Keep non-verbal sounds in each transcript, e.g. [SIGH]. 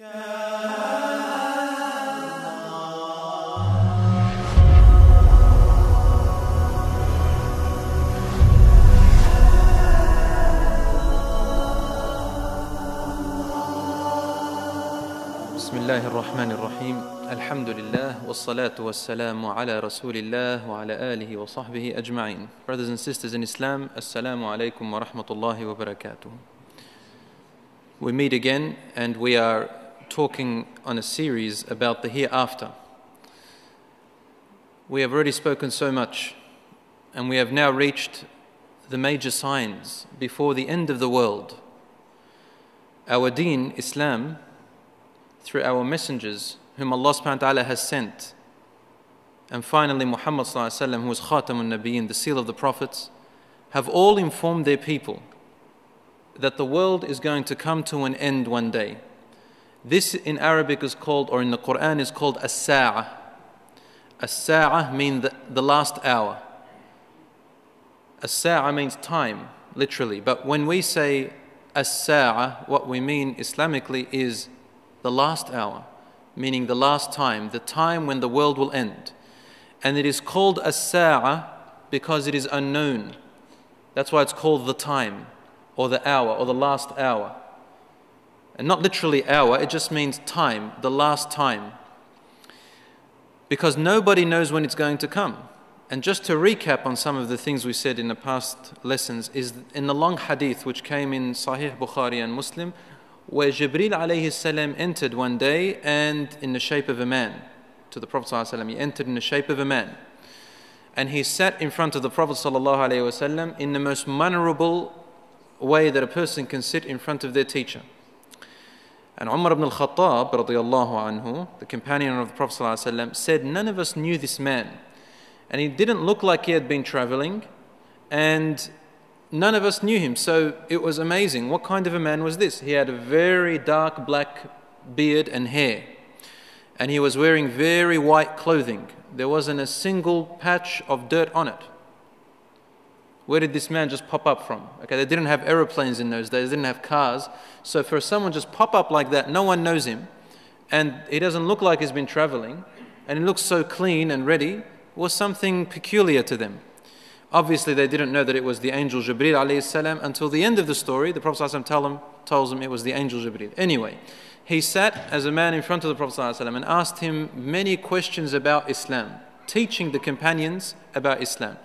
بسم الله الرحمن الرحيم الحمد لله والصلاة والسلام على رسول الله وعلى آله وصحبه أجمعين Brothers and sisters in Islam Assalamu alaikum wa rahmatullahi wa barakatuh We meet again and we are talking on a series about the hereafter We have already spoken so much and we have now reached the major signs before the end of the world Our deen, Islam, through our messengers whom Allah subhanahu wa ta'ala has sent. And finally, Muhammad sallallahu who is Khatamun Nabiyyin, the seal of the prophets, have all informed their people that the world is going to come to an end one day. This in Arabic is called, or in the Quran is called as-sa'ah. As-sa'ah means the, the last hour. As-sa'ah means time, literally. But when we say as-sa'ah, what we mean Islamically is the last hour, meaning the last time, the time when the world will end. And it is called as-sa'ah because it is unknown. That's why it's called the time, or the hour, or the last hour. And not literally hour, it just means time, the last time. Because nobody knows when it's going to come. And just to recap on some of the things we said in the past lessons, is in the long hadith which came in Sahih Bukhari and Muslim, where Jibril alayhi salam entered one day and in the shape of a man to the Prophet sallallahu he entered in the shape of a man and he sat in front of the Prophet sallallahu in the most mannerable way that a person can sit in front of their teacher and Umar ibn al-Khattab radiallahu the companion of the Prophet sallallahu said none of us knew this man and he didn't look like he had been traveling and none of us knew him. So it was amazing. What kind of a man was this? He had a very dark black beard and hair. And he was wearing very white clothing. There wasn't a single patch of dirt on it. Where did this man just pop up from? Okay, they didn't have aeroplanes in those days, they didn't have cars. So for someone just pop up like that, no one knows him, and he doesn't look like he's been traveling, and he looks so clean and ready, was something peculiar to them. Obviously, they didn't know that it was the angel Jibreel salam until the end of the story. The Prophet tell them, tells them it was the angel Jibreel. Anyway, he sat as a man in front of the Prophet ﷺ and asked him many questions about Islam, teaching the companions about Islam.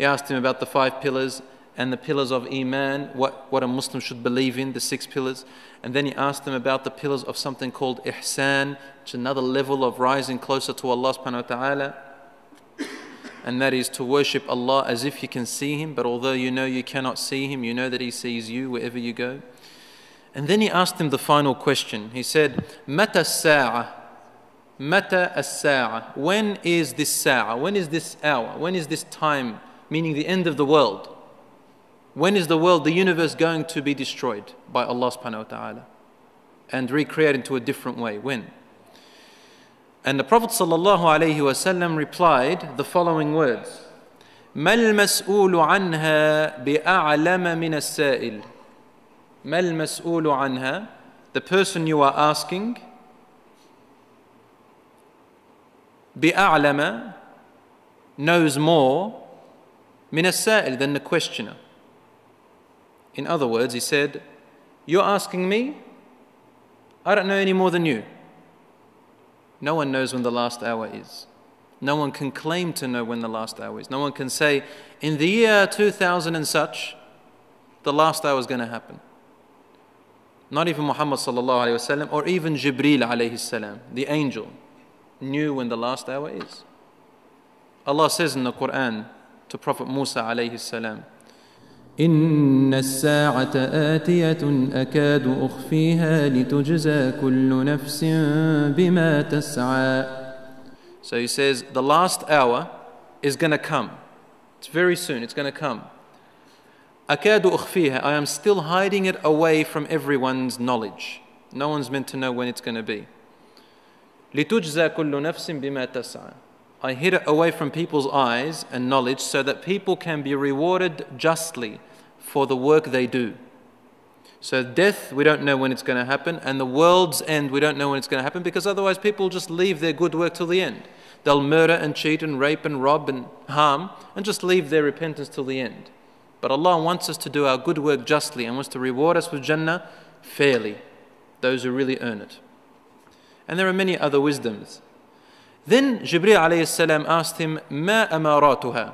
He asked him about the five pillars and the pillars of Iman, what, what a Muslim should believe in, the six pillars. And then he asked them about the pillars of something called Ihsan, which is another level of rising closer to Allah subhanahu wa ta'ala and that is to worship Allah as if you can see Him, but although you know you cannot see Him, you know that He sees you wherever you go. And then he asked him the final question. He said, Mata sa'a? Mata as-sa'a? When is this sa'a? When is this hour? When is this time? Meaning the end of the world. When is the world, the universe going to be destroyed by Allah subhanahu wa ta'ala and recreated into a different way? When? And the Prophet ﷺ replied the following words ما المسؤول عنها بأعلم من السائل ما المسؤول عنها The person you are asking بأعلم knows more من السائل than the questioner In other words, he said, You're asking me? I don't know any more than you. No one knows when the last hour is. No one can claim to know when the last hour is. No one can say, in the year 2000 and such, the last hour is going to happen. Not even Muhammad sallallahu alayhi wasallam or even Jibreel alayhi salam, the angel, knew when the last hour is. Allah says in the Quran to Prophet Musa alayhi salam, إن الساعة آتية أكاد أخفيها لتجزى كل نفس بما تسعى So he says, the last hour is going to come. It's very soon, it's going to come. أكاد أخفيها I am still hiding it away from everyone's knowledge. No one's meant to know when it's going to be. لتجزى كل نفس بما تسعى I hid it away from people's eyes and knowledge so that people can be rewarded justly for the work they do. So, death, we don't know when it's going to happen, and the world's end, we don't know when it's going to happen, because otherwise people just leave their good work till the end. They'll murder and cheat and rape and rob and harm and just leave their repentance till the end. But Allah wants us to do our good work justly and wants to reward us with Jannah fairly, those who really earn it. And there are many other wisdoms. Then Jibril asked him, Ma amaratuha?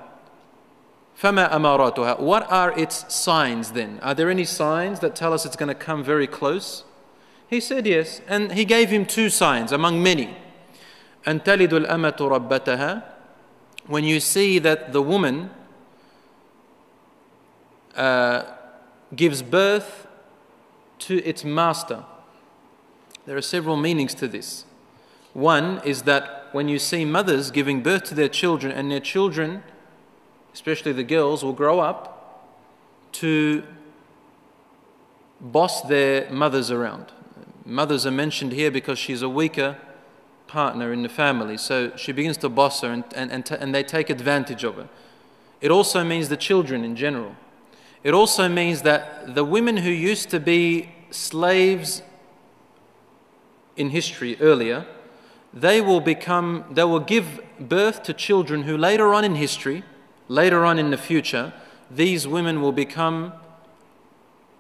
Fama amaratuha. What are its signs then? Are there any signs that tell us it's going to come very close? He said yes, and he gave him two signs among many. And talidul amatu rabbataha. When you see that the woman uh, gives birth to its master, there are several meanings to this. One is that when you see mothers giving birth to their children, and their children, especially the girls, will grow up to boss their mothers around. Mothers are mentioned here because she's a weaker partner in the family, so she begins to boss her and, and, and, and they take advantage of her. It also means the children in general. It also means that the women who used to be slaves in history earlier, they will become, they will give birth to children who later on in history, later on in the future, these women will become,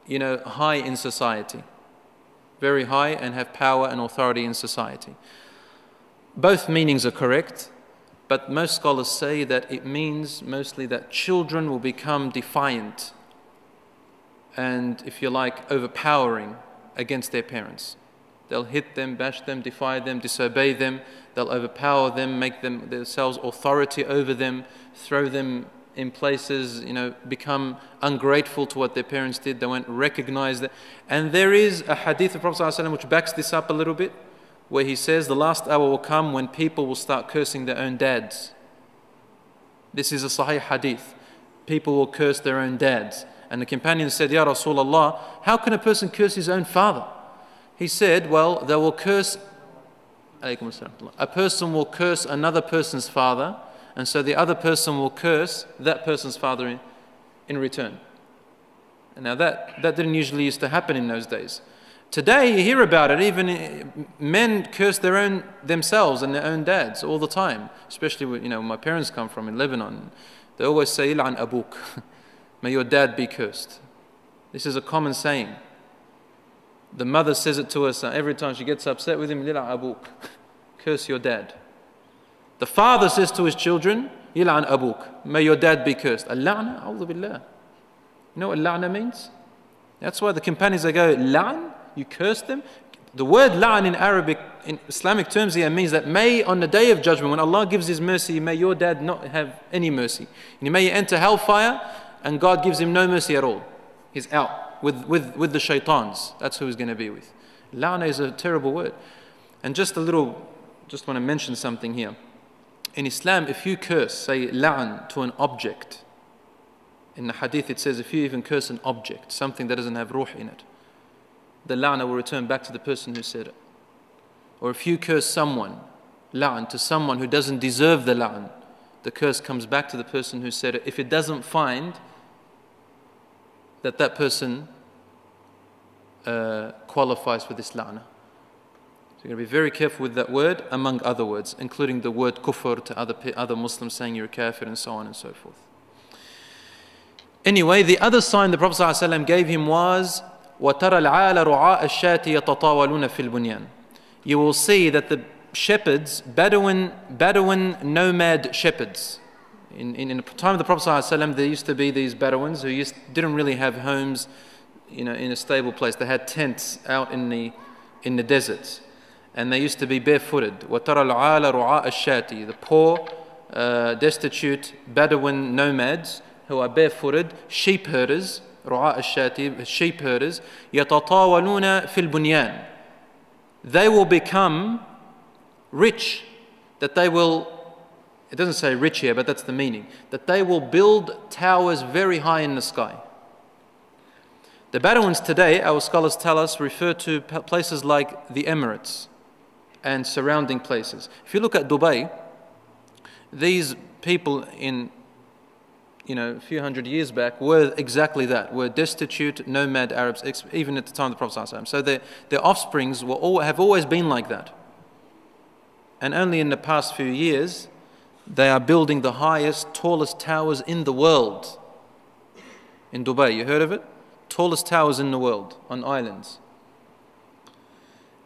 you know, high in society. Very high and have power and authority in society. Both meanings are correct, but most scholars say that it means mostly that children will become defiant and, if you like, overpowering against their parents. They'll hit them, bash them, defy them, disobey them. They'll overpower them, make them themselves authority over them, throw them in places, you know, become ungrateful to what their parents did. They won't recognize that. And there is a hadith of Prophet ﷺ which backs this up a little bit, where he says the last hour will come when people will start cursing their own dads. This is a Sahih hadith. People will curse their own dads. And the companion said, Ya Rasulullah, how can a person curse his own father? He said, Well, they will curse, a person will curse another person's father, and so the other person will curse that person's father in, in return. And now that, that didn't usually used to happen in those days. Today you hear about it, even eh, men curse their own themselves and their own dads all the time, especially when, you know, my parents come from in Lebanon. They always say, Il'an abuk. [LAUGHS] May your dad be cursed. This is a common saying. The mother says it to us every time she gets upset with him, Il'an abuk. Curse your dad. The father says to his children, Il'an abuk. May your dad be cursed. Al-la'na, billah. You know what la'na means? That's why the companions they go, La'an, you curse them. The word la'an in Arabic, in Islamic terms here, means that may on the day of judgment, when Allah gives His mercy, may your dad not have any mercy. And he may enter hellfire and God gives him no mercy at all. He's out with, with, with the shaitans. That's who he's going to be with. La'na is a terrible word. And just a little, just want to mention something here. In Islam, if you curse, say la'an to an object, in the hadith it says if you even curse an object, something that doesn't have ruh in it, the la'na will return back to the person who said it. Or if you curse someone, la'an to someone who doesn't deserve the la'an, the curse comes back to the person who said it. If it doesn't find that that person uh, qualifies for this la'na. So you're going to be very careful with that word, among other words, including the word kufr to other, other Muslims saying you're a kafir and so on and so forth. Anyway, the other sign the Prophet ﷺ gave him was وَتَرَى الْعَالَ رُعَاءَ الشَّاةِ يَتَطَاوَلُونَ فِي الْبُنْيَانِ You will see that the shepherds, Bedouin, Bedouin nomad shepherds, in, in, in, the time of the Prophet ﷺ, there used to be these Bedouins who used, didn't really have homes you know, in a stable place. They had tents out in the, in the deserts. And they used to be barefooted. وَتَرَى الْعَالَ رُعَاءَ الشَّاتِ The poor, uh, destitute Bedouin nomads who are barefooted, sheep herders, رعاء الشاتي, sheep herders, يتطاولون في البنيان. They will become rich, that they will, it doesn't say rich here, but that's the meaning, that they will build towers very high in the sky. The Bedouins today, our scholars tell us, refer to places like the Emirates and surrounding places. If you look at Dubai, these people in you know, a few hundred years back were exactly that, were destitute, nomad Arabs, even at the time of the Prophet. So their, their offsprings were all, have always been like that. And only in the past few years, they are building the highest, tallest towers in the world. In Dubai, you heard of it? Tallest towers in the world on islands.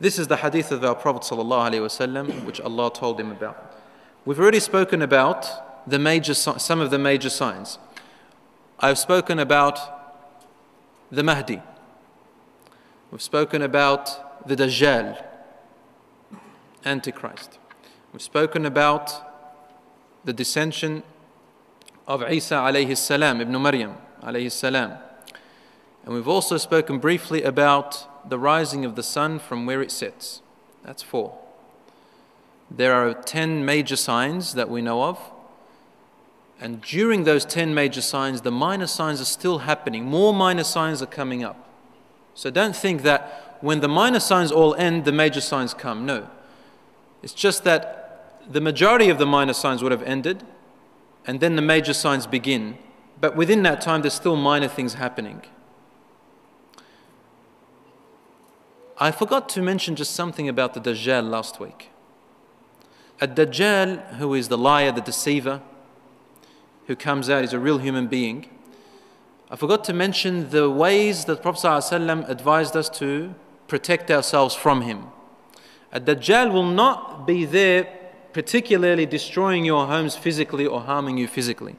This is the hadith of our Prophet ﷺ, which Allah told him about. We've already spoken about the major, some of the major signs. I've spoken about the Mahdi. We've spoken about the Dajjal, Antichrist. We've spoken about the dissension of Isa alayhi salam, Ibn Maryam alayhi salam. And we've also spoken briefly about the rising of the sun from where it sets. That's four. There are 10 major signs that we know of. And during those 10 major signs, the minor signs are still happening. More minor signs are coming up. So don't think that when the minor signs all end, the major signs come. No. It's just that the majority of the minor signs would have ended, and then the major signs begin. But within that time, there's still minor things happening. I forgot to mention just something about the Dajjal last week. A Dajjal, who is the liar, the deceiver, who comes out, is a real human being. I forgot to mention the ways that Prophet ﷺ advised us to protect ourselves from him. A Dajjal will not be there particularly destroying your homes physically or harming you physically.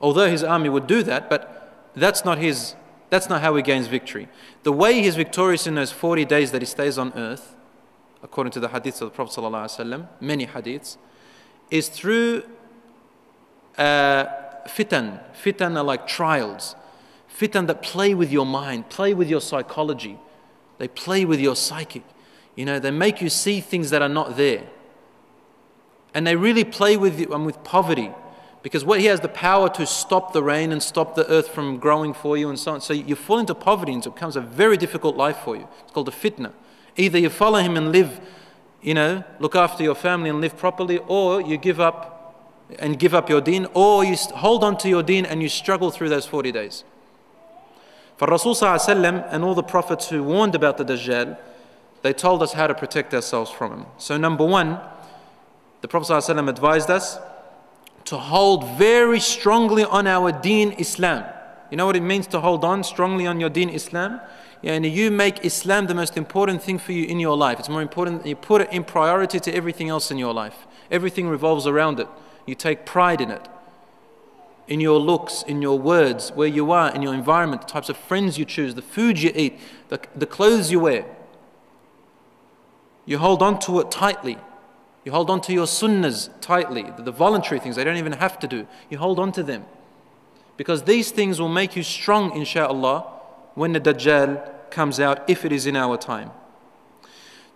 Although his army would do that, but that's not his that's not how he gains victory. The way he's victorious in those 40 days that he stays on earth, according to the hadiths of the Prophet ﷺ, many hadiths, is through uh, fitan. Fitan are like trials. Fitan that play with your mind, play with your psychology. They play with your psychic. You know, they make you see things that are not there. And they really play with you and with poverty. Because what he has the power to stop the rain and stop the earth from growing for you and so on. So you fall into poverty and it becomes a very difficult life for you. It's called a fitna. Either you follow him and live, you know, look after your family and live properly, or you give up and give up your deen, or you hold on to your deen and you struggle through those 40 days. For Rasul and all the prophets who warned about the Dajjal, they told us how to protect ourselves from him. So number one, the Prophet advised us to hold very strongly on our deen Islam. You know what it means to hold on strongly on your deen Islam? Yeah, and you make Islam the most important thing for you in your life. It's more important, you put it in priority to everything else in your life. Everything revolves around it. You take pride in it. In your looks, in your words, where you are, in your environment, the types of friends you choose, the food you eat, the, the clothes you wear. You hold on to it tightly. You hold on to your sunnahs tightly, the voluntary things they don't even have to do. You hold on to them. Because these things will make you strong, insha'Allah, when the Dajjal comes out, if it is in our time.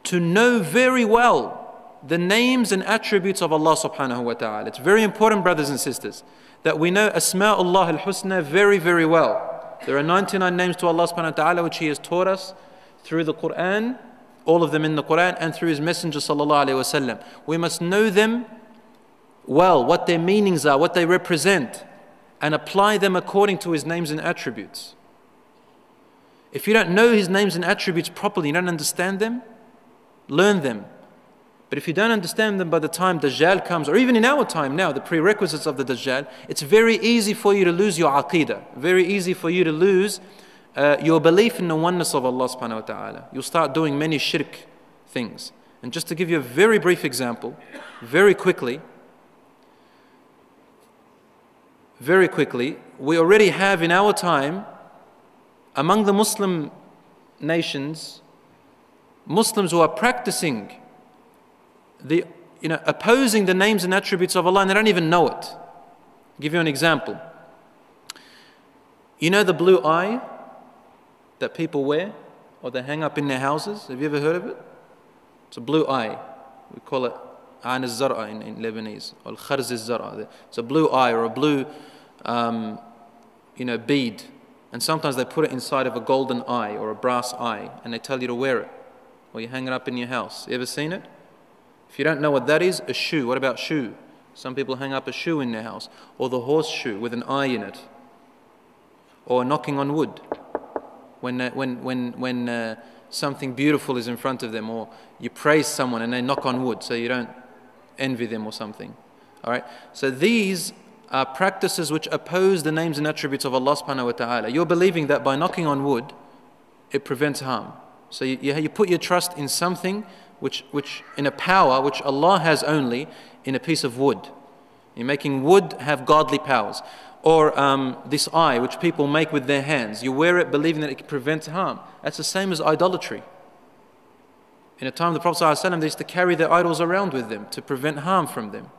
To know very well the names and attributes of Allah subhanahu wa ta'ala. It's very important, brothers and sisters, that we know Asma'ullah al-Husna very, very well. There are 99 names to Allah subhanahu wa ta'ala which He has taught us through the Quran all of them in the Quran and through His Messenger sallallahu alaihi wasallam. We must know them well, what their meanings are, what they represent, and apply them according to His names and attributes. If you don't know His names and attributes properly, you don't understand them, learn them. But if you don't understand them by the time Dajjal comes, or even in our time now, the prerequisites of the Dajjal, it's very easy for you to lose your aqidah, very easy for you to lose uh, your belief in the oneness of Allah subhanahu wa ta'ala. You'll start doing many shirk things. And just to give you a very brief example, very quickly, very quickly, we already have in our time among the Muslim nations Muslims who are practicing the you know opposing the names and attributes of Allah and they don't even know it. I'll give you an example. You know the blue eye? That people wear or they hang up in their houses. Have you ever heard of it? It's a blue eye. We call it Ain al in, in Lebanese, or Kharz al It's a blue eye or a blue um, you know, bead. And sometimes they put it inside of a golden eye or a brass eye and they tell you to wear it or you hang it up in your house. You ever seen it? If you don't know what that is, a shoe. What about shoe? Some people hang up a shoe in their house, or the horseshoe with an eye in it, or knocking on wood when, uh, when, when, when uh, something beautiful is in front of them, or you praise someone and they knock on wood so you don't envy them or something. All right? So these are practices which oppose the names and attributes of Allah subhanahu wa ta'ala. You're believing that by knocking on wood, it prevents harm. So you, you put your trust in something which, which, in a power which Allah has only in a piece of wood. You're making wood have godly powers. Or um, this eye, which people make with their hands. You wear it believing that it prevents harm. That's the same as idolatry. In a time of the Prophet ﷺ, they used to carry their idols around with them to prevent harm from them.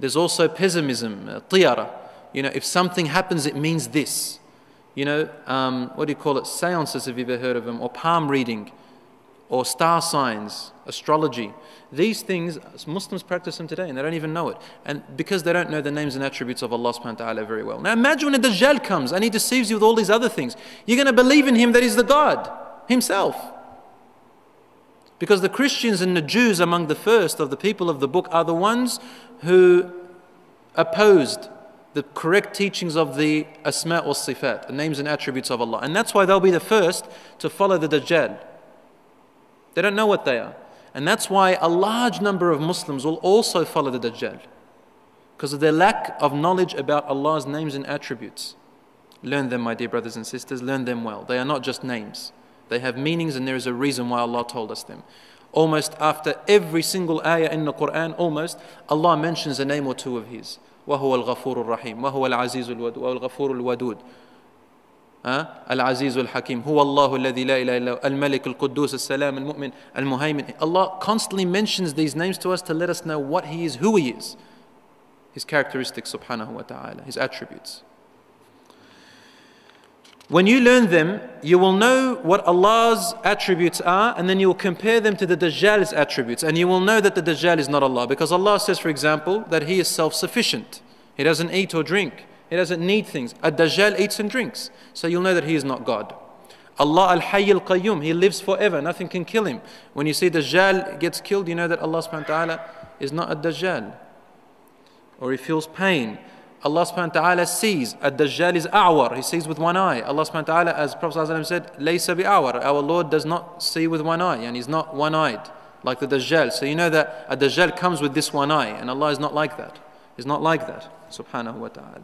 There's also pessimism, uh, tiyara. You know, if something happens, it means this. You know, um, what do you call it? Seances, have you ever heard of them? Or palm reading, or star signs, astrology. These things, Muslims practice them today and they don't even know it. And because they don't know the names and attributes of Allah subhanahu wa ta'ala very well. Now imagine when a Dajjal comes and he deceives you with all these other things. You're going to believe in him that he's the God himself. Because the Christians and the Jews among the first of the people of the book are the ones who opposed the correct teachings of the Asma wa Sifat, the names and attributes of Allah. And that's why they'll be the first to follow the Dajjal. They don't know what they are. And that's why a large number of Muslims will also follow the Dajjal because of their lack of knowledge about Allah's names and attributes. Learn them, my dear brothers and sisters, learn them well. They are not just names, they have meanings, and there is a reason why Allah told us them. Almost after every single ayah in the Quran, almost, Allah mentions a name or two of His. وهو الغفور الرحيم وهو العزيز الودود والغفور الودود العزيز الحكيم هو الله الذي لا إله إلا هو الملك القدوس السلام المؤمن المهيمن Allah constantly mentions these names to us to let us know what He is, who He is His characteristics subhanahu wa ta'ala, His attributes When you learn them, you will know what Allah's attributes are, and then you will compare them to the Dajjal's attributes, and you will know that the Dajjal is not Allah. Because Allah says, for example, that He is self sufficient. He doesn't eat or drink. he doesn't need things. A Dajjal eats and drinks. So you'll know that he is not God. Allah Al Hayy Al Qayyum, He lives forever, nothing can kill him. When you see Dajjal gets killed, you know that Allah subhanahu wa ta'ala is not a Dajjal. Or he feels pain. Allah subhanahu wa ta'ala sees. A Dajjal is a'war, he sees with one eye. Allah subhanahu wa ta'ala, as Prophet said, Laysa bi a'war. Our Lord does not see with one eye, and he's not one eyed like the Dajjal. So you know that a Dajjal comes with this one eye, and Allah is not like that. He's not like that, subhanahu wa ta'ala.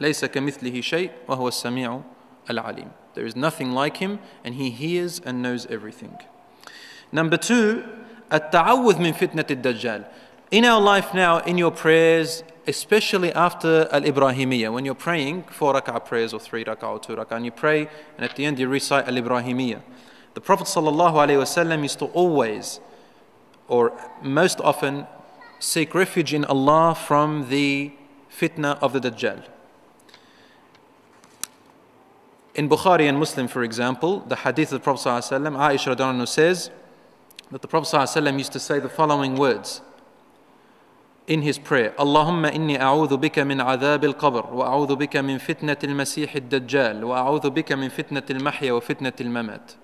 ليس كمثله شيء وهو السميع العليم. There is nothing like him and he hears and knows everything. Number two, التعوذ من فتنة الدجال. In our life now, in your prayers, especially after Al-Ibrahimiyya, when you're praying four rak'ah prayers or three rak'ah or two rak'ah, and you pray and at the end you recite Al-Ibrahimiyya. The Prophet ﷺ used to always, or most often, seek refuge in Allah from the fitna of the Dajjal. In Bukhari and Muslim, for example, the hadith of the Prophet ﷺ, Aisha says that the Prophet ﷺ used to say the following words in his prayer Allahumma inni a'udhu bika min adhab al-qabr wa a'udhu bika min fitnat al-masih ad-dajjal wa a'udhu bika min fitnat al-mahya wa fitnat al-mamat.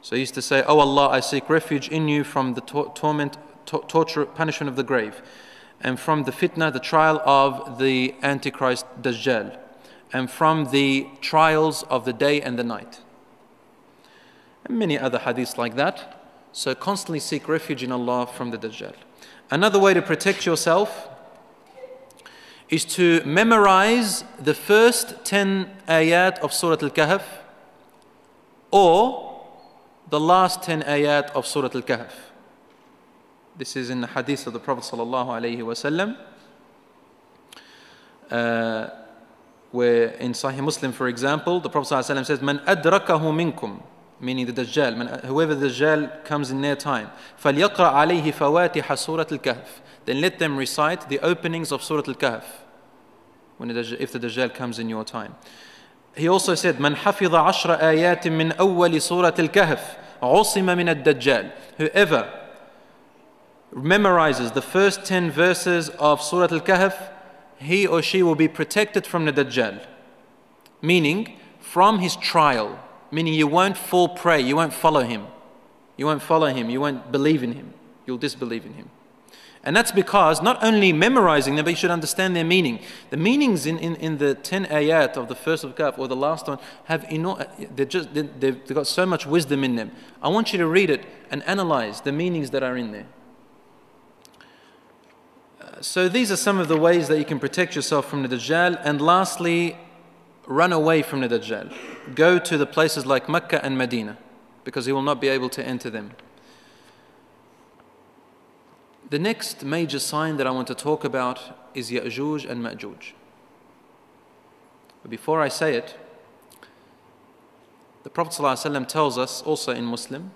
So he used to say, Oh Allah, I seek refuge in you from the to- torment, to- torture, punishment of the grave and from the fitna, the trial of the Antichrist Dajjal and from the trials of the day and the night. And many other hadiths like that. So constantly seek refuge in Allah from the Dajjal. Another way to protect yourself is to memorize the first 10 ayat of Surah Al Kahf or the last 10 ayat of Surah Al Kahf. This is in the hadith of the Prophet sallallahu Uh, where in Sahih Muslim, for example, the Prophet ﷺ says, Man adrakahu minkum, meaning the Dajjal, man, whoever the Dajjal comes in their time, فَلْيَقْرَأ عَلَيْهِ فَوَاتِحَ سُورَةِ الْكَهْفِ Then let them recite the openings of Surah Al-Kahf, when the if the Dajjal comes in your time. He also said, Man حفظ عشر آيات من أول سورة الكهف عصم من الدجال. Whoever memorizes the first 10 verses of Surah Al-Kahf, he or she will be protected from the Dajjal. Meaning, from his trial. Meaning, you won't fall prey, you won't follow him. You won't follow him, you won't believe in him, you'll disbelieve in him. And that's because not only memorizing them, but you should understand their meaning. The meanings in, in, in the 10 ayat of the first of Kahf or the last one have they're just, they've, they've got so much wisdom in them. I want you to read it and analyze the meanings that are in there. So these are some of the ways that you can protect yourself from the Dajjal. And lastly, run away from the Dajjal. Go to the places like Mecca and Medina because he will not be able to enter them. The next major sign that I want to talk about is Ya'juj and Ma'juj. But before I say it, the Prophet ﷺ tells us also in Muslim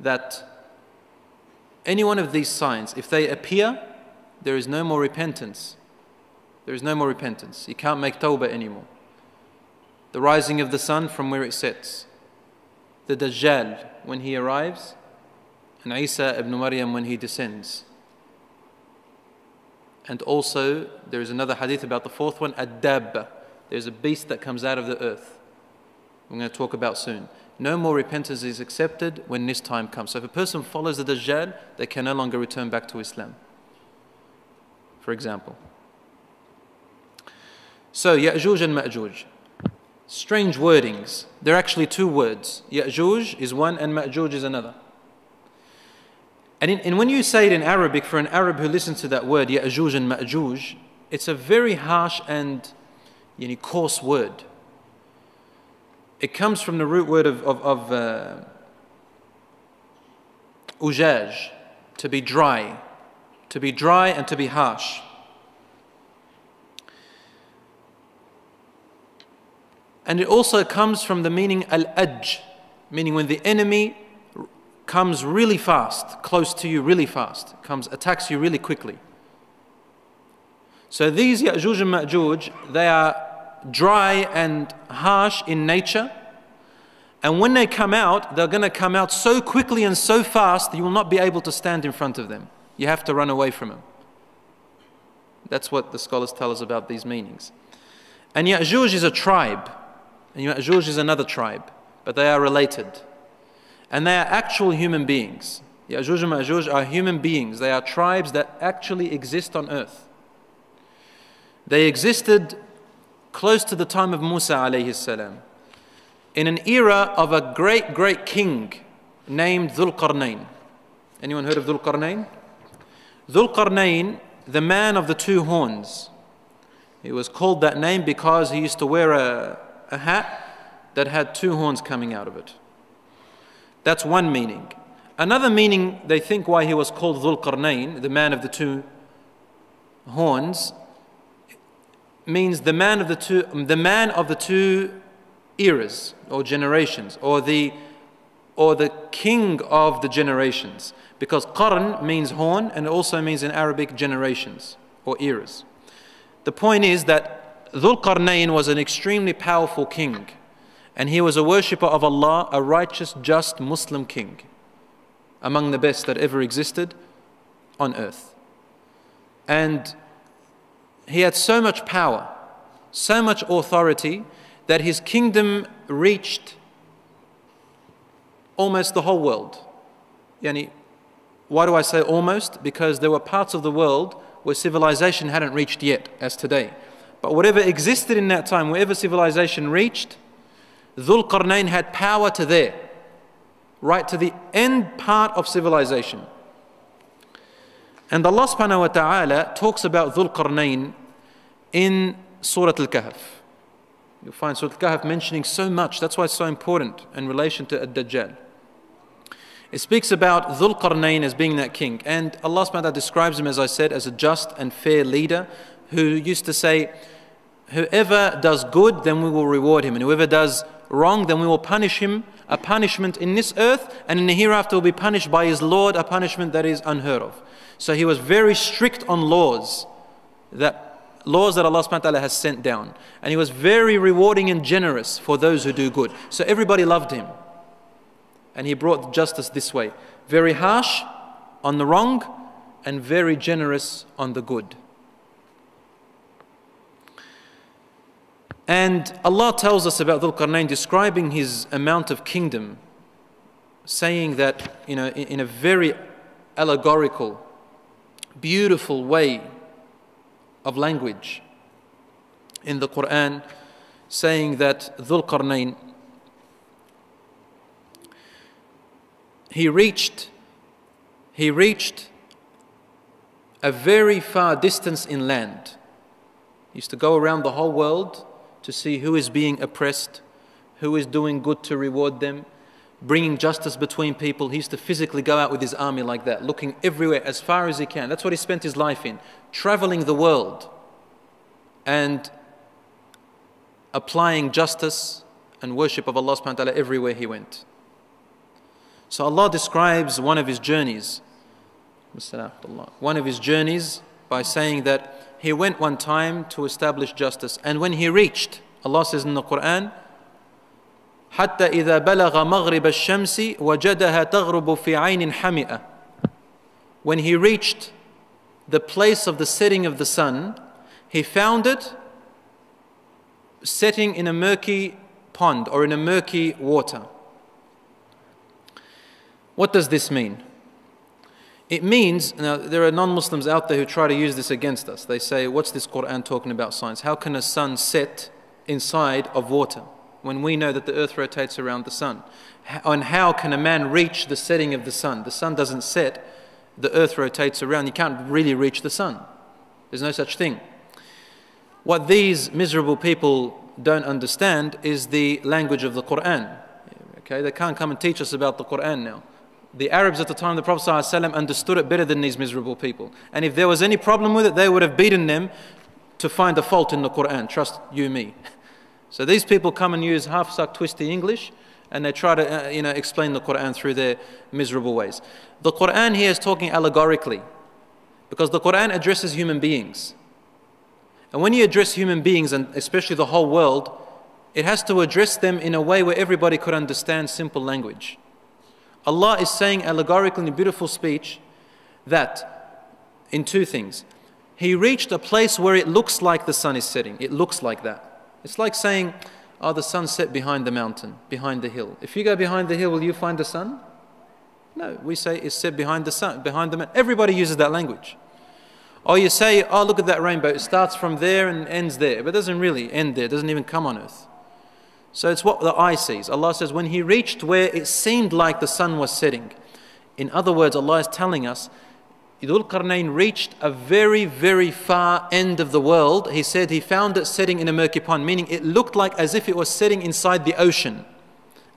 that any one of these signs, if they appear, there is no more repentance. There is no more repentance. You can't make tawbah anymore. The rising of the sun from where it sets, the Dajjal when he arrives, and Isa ibn Maryam when he descends. And also, there is another hadith about the fourth one, ad-dabba. There's a beast that comes out of the earth. We're going to talk about soon. No more repentance is accepted when this time comes. So if a person follows the Dajjal, they can no longer return back to Islam. For example. So, Ya'juj and Ma'juj. Strange wordings. They're actually two words. Ya'juj is one and Ma'juj is another. And, in, and when you say it in Arabic, for an Arab who listens to that word, Ya'juj and Ma'juj, it's a very harsh and you know, coarse word. It comes from the root word of, of, of uh, ujaj, to be dry, to be dry and to be harsh. And it also comes from the meaning al-aj, meaning when the enemy comes really fast, close to you really fast, comes, attacks you really quickly. So these Ya'juj and Ma'juj, they are dry and harsh in nature. And when they come out, they're going to come out so quickly and so fast that you will not be able to stand in front of them. You have to run away from them. That's what the scholars tell us about these meanings. And Ya'juj is a tribe, and Ya'juj is another tribe, but they are related. And they are actual human beings. Ya'juj and Ma'juj are human beings. They are tribes that actually exist on earth. They existed close to the time of Musa alayhi salam, in an era of a great, great king named Dhul Qarnayn. Anyone heard of Dhul Qarnayn? Dhul the man of the two horns. He was called that name because he used to wear a, a hat that had two horns coming out of it. That's one meaning. Another meaning, they think why he was called Dhul the man of the two horns, means the man of the two, the man of the two eras or generations, or the, or the king of the generations. Because Qarn means horn and also means in Arabic generations or eras. The point is that Dhul Qarnayn was an extremely powerful king and he was a worshipper of Allah, a righteous, just Muslim king, among the best that ever existed on earth. And he had so much power, so much authority, that his kingdom reached almost the whole world. Yani, why do I say almost? Because there were parts of the world where civilization hadn't reached yet, as today. But whatever existed in that time, wherever civilization reached, Dhul Qarnayn had power to there, right to the end part of civilization. And Allah subhanahu wa ta'ala talks about Dhul Qarnayn in Surah Al Kahf. You'll find Surah Al Kahf mentioning so much, that's why it's so important in relation to Ad Dajjal. It speaks about Dhul Qarnayn as being that king. And Allah subhanahu describes him, as I said, as a just and fair leader who used to say, Whoever does good, then we will reward him. And whoever does wrong, then we will punish him a punishment in this earth, and in the hereafter will be punished by his Lord, a punishment that is unheard of. So he was very strict on laws that laws that Allah subhanahu wa ta'ala has sent down. And he was very rewarding and generous for those who do good. So everybody loved him. And he brought justice this way. Very harsh on the wrong and very generous on the good. And Allah tells us about Dhul Qarnayn, describing his amount of kingdom, saying that, you know, in, a very allegorical beautiful way of language in the Quran saying that Dhul Qarnayn he reached he reached a very far distance inland. He used to go around the whole world to see who is being oppressed, who is doing good to reward them, bringing justice between people. He used to physically go out with his army like that, looking everywhere as far as he can. That's what he spent his life in, traveling the world and applying justice and worship of Allah subhanahu wa ta'ala everywhere he went. So Allah describes one of his journeys, one of his journeys by saying that he went one time to establish justice. And when he reached, Allah says in the Quran, حتى إذا بلغ مغرب الشمس وجدها تغرب في عين حمئة. When he reached the place of the setting of the sun, he found it setting in a murky pond or in a murky water. What does this mean? It means, now there are non Muslims out there who try to use this against us. They say, What's this Quran talking about science? How can a sun set inside of water When we know that the earth rotates around the sun? And how can a man reach the setting of the sun? The sun doesn't set, the earth rotates around. You can't really reach the sun. There's no such thing. What these miserable people don't understand is the language of the Quran. Okay, they can't come and teach us about the Quran now the Arabs at the time the Prophet ﷺ understood it better than these miserable people. And if there was any problem with it, they would have beaten them to find a fault in the Quran. Trust you, me. [LAUGHS] So these people come and use half suck, twisty English and they try to uh, you know, explain the Quran through their miserable ways. The Quran here is talking allegorically because the Quran addresses human beings. And when you address human beings, and especially the whole world, it has to address them in a way where everybody could understand simple language. Allah is saying allegorically in a beautiful speech that in two things. He reached a place where it looks like the sun is setting. It looks like that. It's like saying, Oh, the sun set behind the mountain, behind the hill. If you go behind the hill, will you find the sun? No, we say it's set behind the sun, behind the mountain. Everybody uses that language. Or you say, Oh, look at that rainbow. It starts from there and ends there, but it doesn't really end there, it doesn't even come on earth. So it's what the eye sees. Allah says, when he reached where it seemed like the sun was setting. In other words, Allah is telling us, Dhul Qarnayn reached a very, very far end of the world. He said he found it setting in a murky pond, meaning it looked like as if it was setting inside the ocean.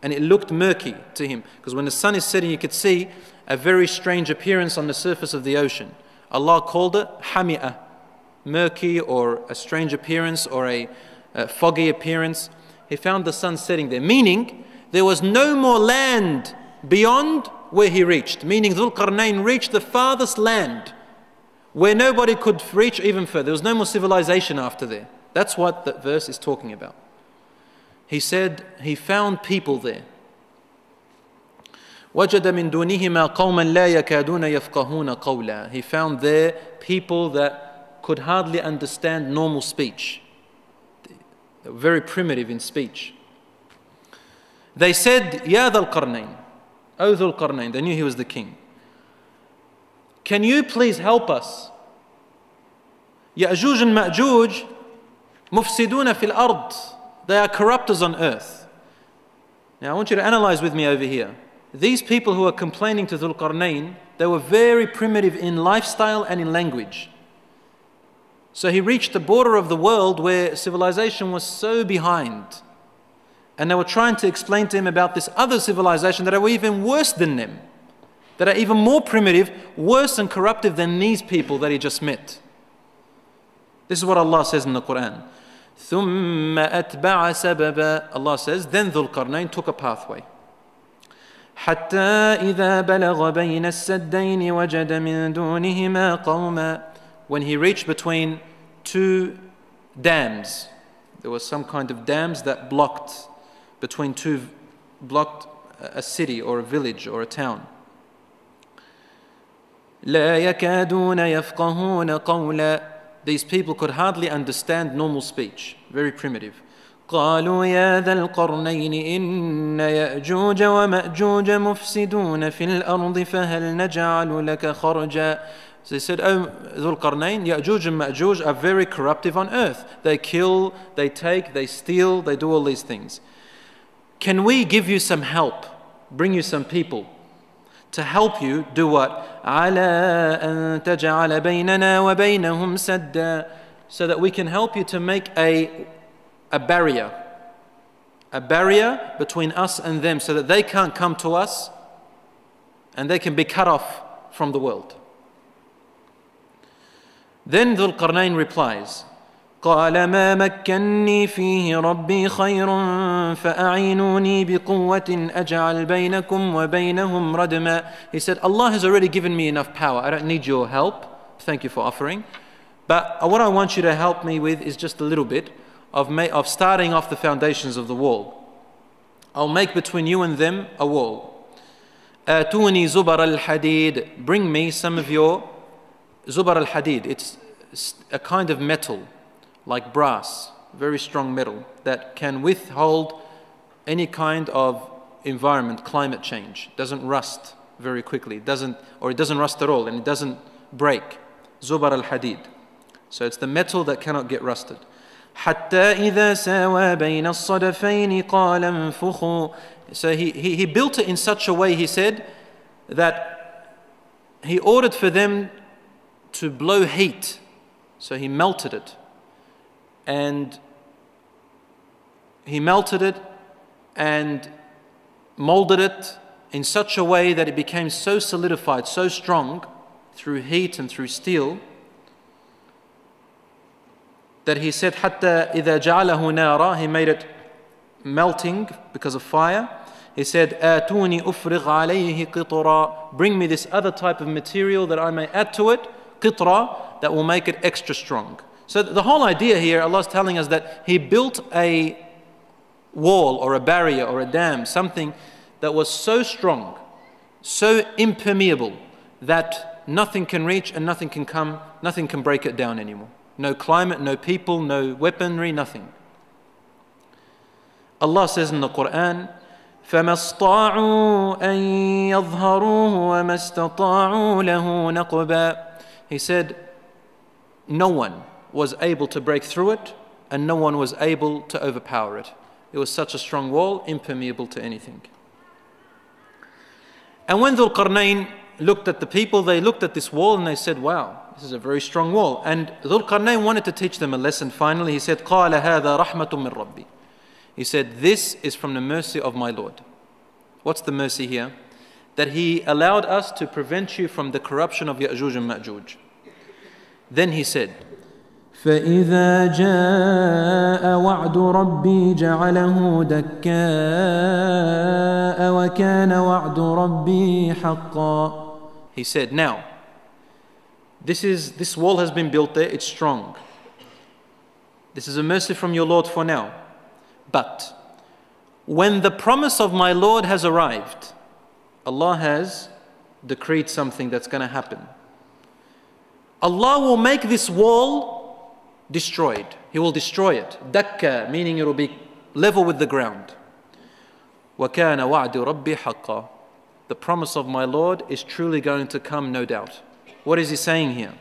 And it looked murky to him. Because when the sun is setting, you could see a very strange appearance on the surface of the ocean. Allah called it hami'ah, murky or a strange appearance or a, a foggy appearance he found the sun setting there, meaning there was no more land beyond where he reached, meaning Dhul Qarnayn reached the farthest land where nobody could reach even further. There was no more civilization after there. That's what that verse is talking about. He said he found people there. وجد من دونهما قوما لا يكادون يفقهون قولا. He found there people that could hardly understand normal speech very primitive in speech. They said, Ya Dhul Qarnayn, Oh, o Dhul Qarnayn, they knew he was the king. Can you please help us? Ya'juj and Ma'juj mufsiduna fil ard. They are corruptors on earth. Now I want you to analyze with me over here. These people who are complaining to Dhul Qarnayn, they were very primitive in lifestyle and in language. So he reached the border of the world where civilization was so behind. And they were trying to explain to him about this other civilization that are even worse than them, that are even more primitive, worse and corruptive than these people that he just met. This is what Allah says in the Quran. ثم أتبع سببا Allah says, then Dhul Qarnayn took a pathway. حتى إذا بلغ بين السدين وجد من دونهما قوما when he reached between two dams. There was some kind of dams that blocked between two, blocked a city or a village or a town. لا يكادون يفقهون قولا These people could hardly understand normal speech, very primitive. قالوا يا ذا القرنين إن يأجوج ومأجوج مفسدون في الأرض فهل نجعل لك خرجا So he said, Oh, Dhul Qarnayn, Ya'juj and Ma'juj are very corruptive on earth. They kill, they take, they steal, they do all these things. Can we give you some help, bring you some people to help you do what? So that we can help you to make a, a barrier, a barrier between us and them, so that they can't come to us and they can be cut off from the world. Then Dhul Qarnayn replies, قال ما مكني فيه ربي خير فأعينوني بقوة أجعل بينكم وبينهم ردما He said, Allah has already given me enough power. I don't need your help. Thank you for offering. But what I want you to help me with is just a little bit of, of starting off the foundations of the wall. I'll make between you and them a wall. آتوني زبر الحديد Bring me some of your zubar al-hadid. It's a kind of metal like brass, very strong metal that can withhold any kind of environment, climate change. Doesn't rust very quickly. Doesn't or it doesn't rust at all and it doesn't break. Zubar al-hadid. So it's the metal that cannot get rusted. حتى إذا ساوى بين الصدفين قال انفخوا So he, he, he built it in such a way, he said, that he ordered for them to blow heat. So he melted it. And he melted it and molded it in such a way that it became so solidified, so strong through heat and through steel that he said, حتى إذا جعله نارا, he made it melting because of fire. He said, آتوني أفرغ عليه قطرا, bring me this other type of material that I may add to it, قطرا, that will make it extra strong. So the whole idea here, Allah is telling us that He built a wall or a barrier or a dam, something that was so strong, so impermeable that nothing can reach and nothing can come, nothing can break it down anymore. No climate, no people, no weaponry, nothing. Allah says in the Quran, فما استطاعوا أن يظهروه وما استطاعوا له نقبا He said, no one was able to break through it and no one was able to overpower it. It was such a strong wall, impermeable to anything. And when Dhul Qarnayn looked at the people, they looked at this wall and they said, Wow, this is a very strong wall. And Dhul Qarnayn wanted to teach them a lesson. Finally, he said, قال هذا رحمة من ربي. He said, This is from the mercy of my Lord. What's the mercy here? That He allowed us to prevent you from the corruption of Ya'juj and Ma'juj. Then He said, فإذا جاء وعد ربي جعله دكاء وكان وعد ربي حقا He said, Now, this, is, this wall has been built there, it's strong. This is a mercy from your Lord for now. But when the promise of my Lord has arrived, Allah has decreed something that's going to happen. Allah will make this wall destroyed. He will destroy it. Dakka, meaning it will be level with the ground. وَكَانَ وَعْدُ رَبِّي حَقًّا The promise of my Lord is truly going to come, no doubt. What is he saying here?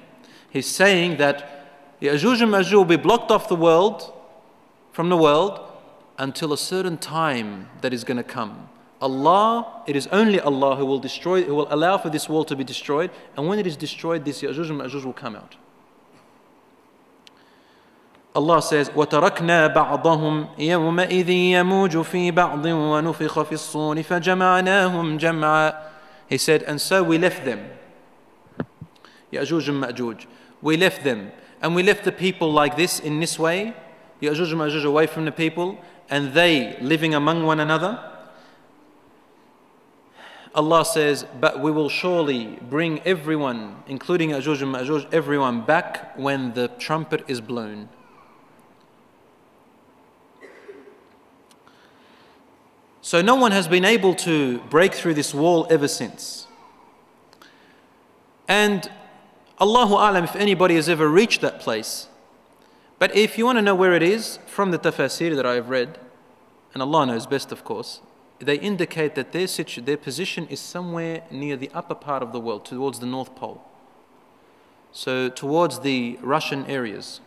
He's saying that Ya'juj and Ma'juj will be blocked off the world, from the world, until a certain time that is going to come. Allah, it is only Allah who will destroy, who will allow for this wall to be destroyed, and when it is destroyed, this Ya'juj and Ma'juj will come out. Allah says, وَتَرَكْنَا بَعْضَهُمْ يَوْمَئِذٍ يَمُوجُ فِي بَعْضٍ وَنُفِخَ فِي الصُّونِ فَجَمَعْنَاهُمْ جَمْعًا He said, and so we left them. يَأْجُوجُ مَأْجُوجُ We left them. And we left the people like this, in this way. يَأْجُوجُ مَأْجُوجُ away from the people. And they living among one another. Allah says, But we will surely bring everyone, including Ya'juj and Ma'juj, everyone back when the trumpet is blown. So no one has been able to break through this wall ever since. And Allahu Alam if anybody has ever reached that place. But if you want to know where it is, from the tafsir that I have read, and Allah knows best of course, they indicate that their, situ- their position is somewhere near the upper part of the world, towards the North Pole. So towards the Russian areas,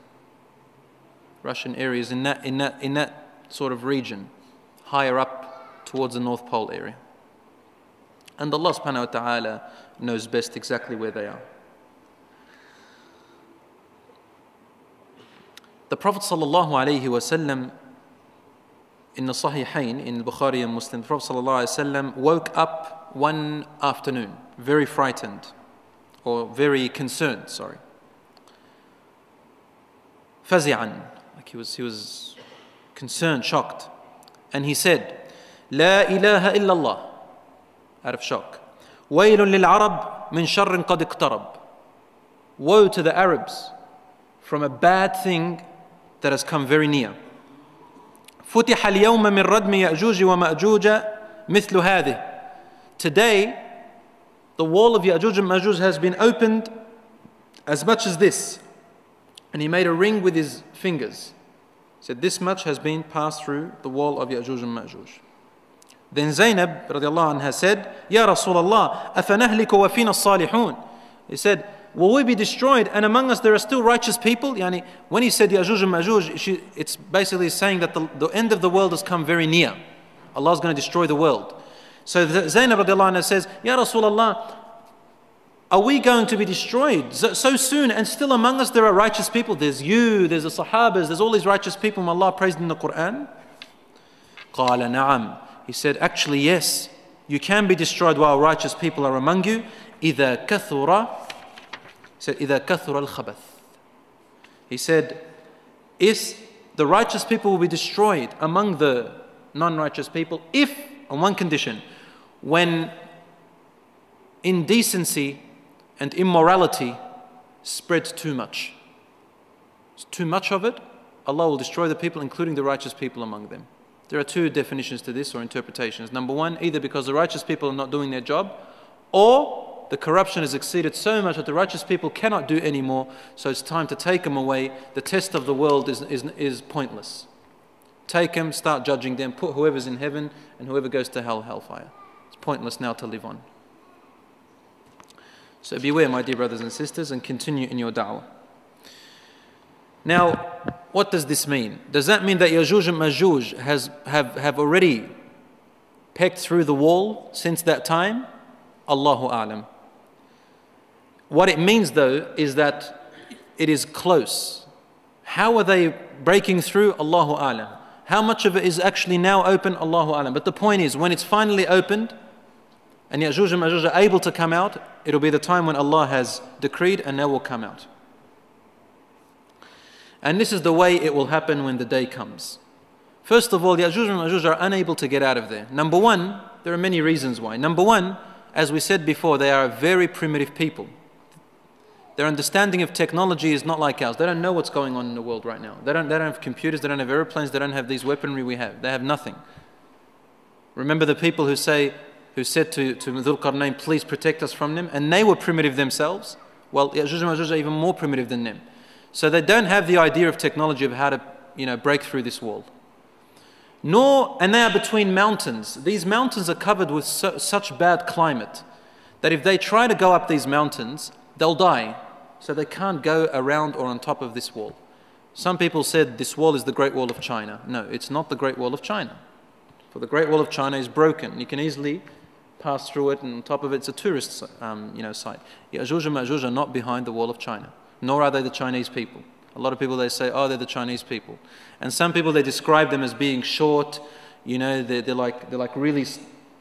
Russian areas in that, in that, in that sort of region, higher up towards the North Pole area. And Allah subhanahu wa ta'ala knows best exactly where they are. The Prophet sallallahu alaihi wasallam in the Sahihain, in Bukhari and Muslim, the Prophet sallallahu alaihi wasallam woke up one afternoon, very frightened, or very concerned, sorry. Fazi'an, like he was, he was concerned, shocked. And he said, لا إله إلا الله out of shock. ويل للعرب من شر قد اقترب. Woe to the Arabs from a bad thing that has come very near. فتح اليوم من ردم يأجوج ومأجوج مثل هذه. Today, the wall of Ya'juj and Ma'juj has been opened as much as this. And he made a ring with his fingers. He said, This much has been passed through the wall of Ya'juj and Ma'juj. Then Zainab radiallahu anha said, Ya Rasulullah, أَفَنَهْلِكُ وَفِينَ الصَّالِحُونَ He said, Will we be destroyed and among us there are still righteous people? Yani, when he said Ya'juj and Ma'juj, it's basically saying that the, the end of the world has come very near. Allah is going to destroy the world. So Zainab radiallahu anha says, Ya Rasulullah, are we going to be destroyed so soon and still among us there are righteous people? There's you, there's the Sahabas, there's all these righteous people whom Allah praised in the Quran. قال نعم he said, actually, yes, you can be destroyed while righteous people are among you. إذا كثر he said, إذا كثر الخبث. He said, is the righteous people will be destroyed among the non-righteous people if, on one condition, when indecency and immorality spreads too much. It's too much of it, Allah will destroy the people, including the righteous people among them. There are two definitions to this or interpretations. Number one, either because the righteous people are not doing their job, or the corruption has exceeded so much that the righteous people cannot do anymore, so it's time to take them away. The test of the world is, is, is pointless. Take them, start judging them, put whoever's in heaven and whoever goes to hell, hellfire. It's pointless now to live on. So beware, my dear brothers and sisters, and continue in your da'wah. Now, what does this mean? Does that mean that Yajuj and Majuj has, have, have already pecked through the wall since that time? Allahu Alam. What it means though is that it is close. How are they breaking through? Allahu Alam. How much of it is actually now open? Allahu Alam. But the point is, when it's finally opened and Yajuj and Majuj are able to come out, it'll be the time when Allah has decreed and they will come out. And this is the way it will happen when the day comes. First of all, the Ya'juj and Ma'juj are unable to get out of there. Number one, there are many reasons why. Number one, as we said before, they are a very primitive people. Their understanding of technology is not like ours. They don't know what's going on in the world right now. They don't, they don't have computers, they don't have airplanes, they don't have these weaponry we have. They have nothing. Remember the people who say, who said to, to Dhul Qarnayn, please protect us from them, and they were primitive themselves. Well, Ya'juj and Ma'juj are even more primitive than them. So they don't have the idea of technology of how to, you know, break through this wall. Nor, and they are between mountains. These mountains are covered with su such bad climate that if they try to go up these mountains, they'll die. So they can't go around or on top of this wall. Some people said this wall is the Great Wall of China. No, it's not the Great Wall of China. For the Great Wall of China is broken. You can easily pass through it, and on top of it, it's a tourist um, you know, site. Ya'juj and Ma'juj are not behind the Wall of China nor are they the Chinese people. A lot of people they say, oh, they're the Chinese people. And some people they describe them as being short, you know, they're, they're, like, they're like really,